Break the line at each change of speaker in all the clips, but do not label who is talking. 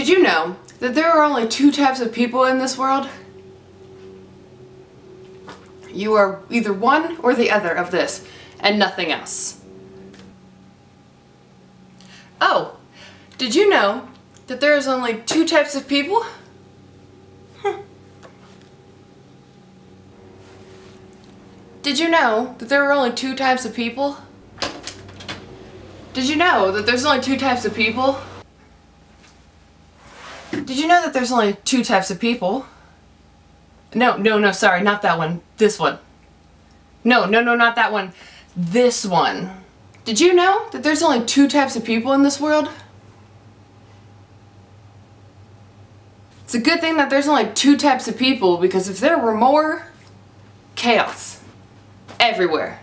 Did you know that there are only two types of people in this world? You are either one or the other of this, and nothing else. Oh, did you know that there is only two types of people? Did you know that there are only two types of people? Did you know that there's only two types of people? Did you know that there's only two types of people? No, no, no, sorry, not that one. This one. No, no, no, not that one. This one. Did you know that there's only two types of people in this world? It's a good thing that there's only two types of people because if there were more, chaos. Everywhere.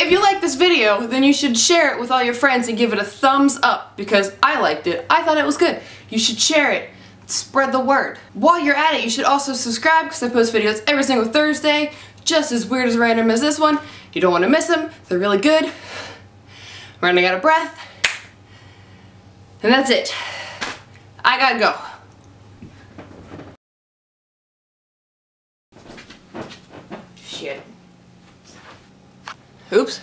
If you like this video, then you should share it with all your friends and give it a thumbs up because I liked it. I thought it was good. You should share it. Spread the word. While you're at it, you should also subscribe because I post videos every single Thursday, just as weird as random as this one. You don't want to miss them. They're really good. I'm running out of breath. And that's it. I gotta go. Shit. Oops.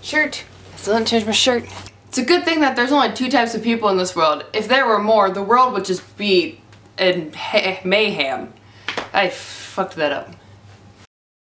Shirt. I still didn't change my shirt. It's a good thing that there's only two types of people in this world. If there were more, the world would just be in mayhem. I fucked that up.